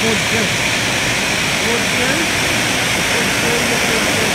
Podcast. Podcast. Podcast.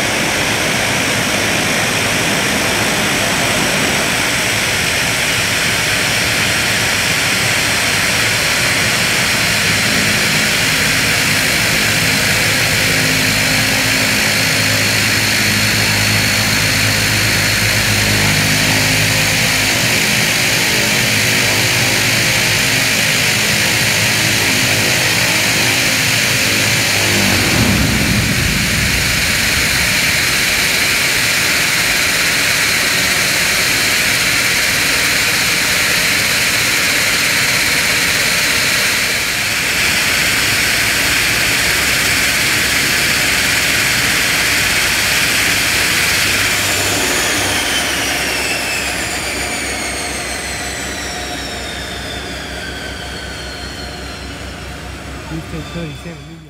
可以可以。